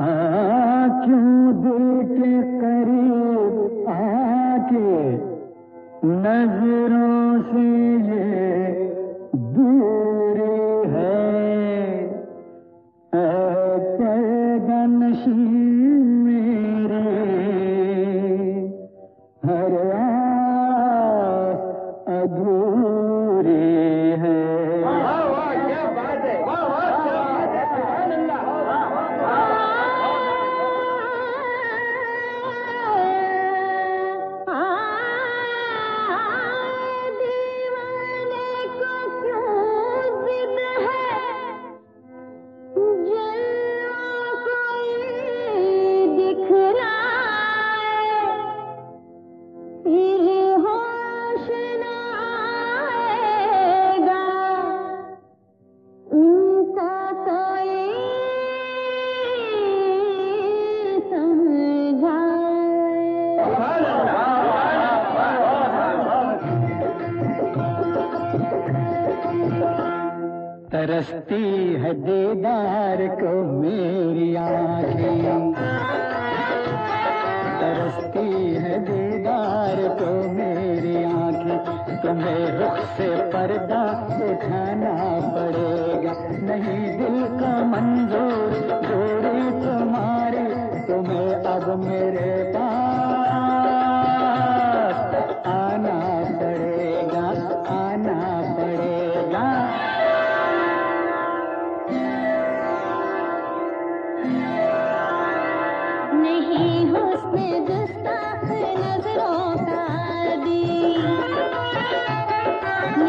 क्यों दिल करीब आके नज़रों से ये दूरी तरसती है दीदार को मेरी आँखें। तरसती है दीदार को मेरी आँखें। तुम्हें रुख से पर्दा उठाना पड़ेगा। नहीं दिल का मंजूर, जोड़ी तुम्हारी। तुम्हें अब मेरे पास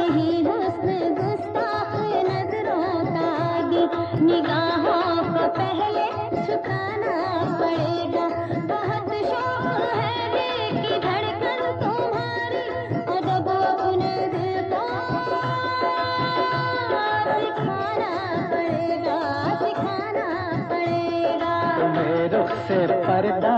नहीं हुस्न नज़रों आदि निगाहों पहले झुकाना पड़ेगा। बहुत शौक है दिल तुम्हारी, अदब पड़ेगा सिखाना पड़ेगा। से पर्दा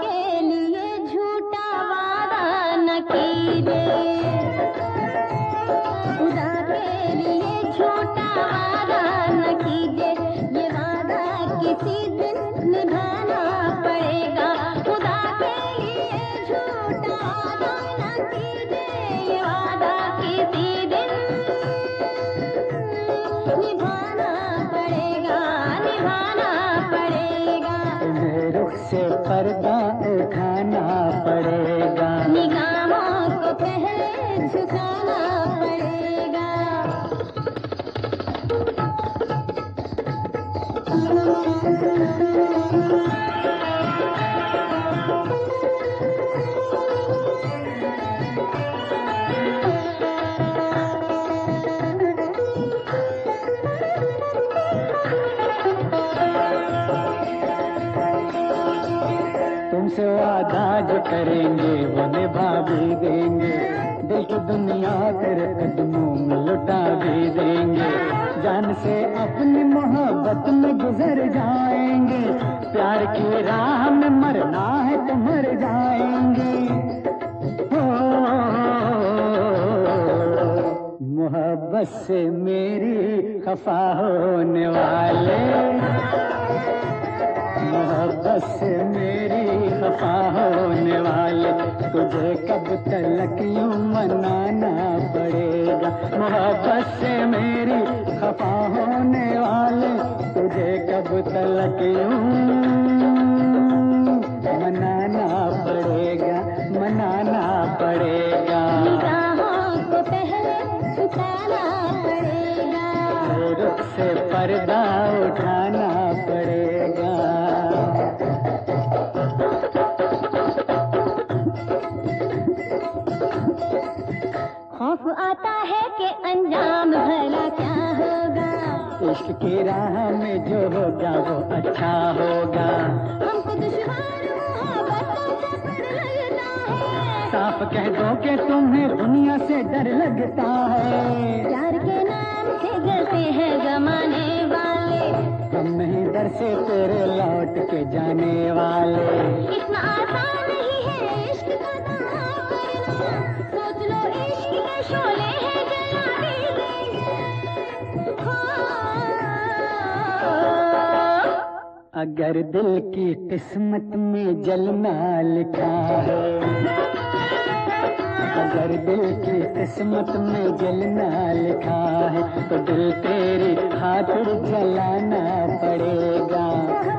के लिए झूठा वादा न कीजिए। खुदा के लिए झूठा वादा न कीजिए। ये वादा किसी दिन निभाना पड़ेगा। खुदा के लिए झूठा वादा न कीजिए। ये वादा किसी दिन निभाना पड़ेगा निभाना पड़ेगा। पर्दा उठाना पड़ेगा। निगाहों को पहले झुकाना पड़ेगा। करेंगे, वो निभा भी देंगे। दिल की दुनिया तेरे कदमों में लुटा भी देंगे। जान से अपनी मोहब्बत में गुजर जाएँगे। प्यार की राह में मरना है तो मर जाएँगे। मोहब्बत से मेरी खफा होने वाले। मोहब्बत से मेरी तुझे कब तलक यूँ मनाना पड़ेगा? मोहब्बत से मेरी खफा होने वाले तुझे कब तलक यूँ है कि अंजाम भला क्या होगा? इश्क की राह में जो होगा वो अच्छा होगा। हमको है साफ़ कह दो कि तुम्हें दुनिया से डर लगता है। प्यार के नाम से डरते हैं जमाने वाले। हम नहीं डर से तेरे लौट के जाने वाले। इतना आसान नहीं है इश्क का सोच लो इश्क के शोले अगर दिल की किस्मत में जलना लिखा है अगर दिल की किस्मत में जलना लिखा है तो दिल तेरी खातिर जलाना पड़ेगा।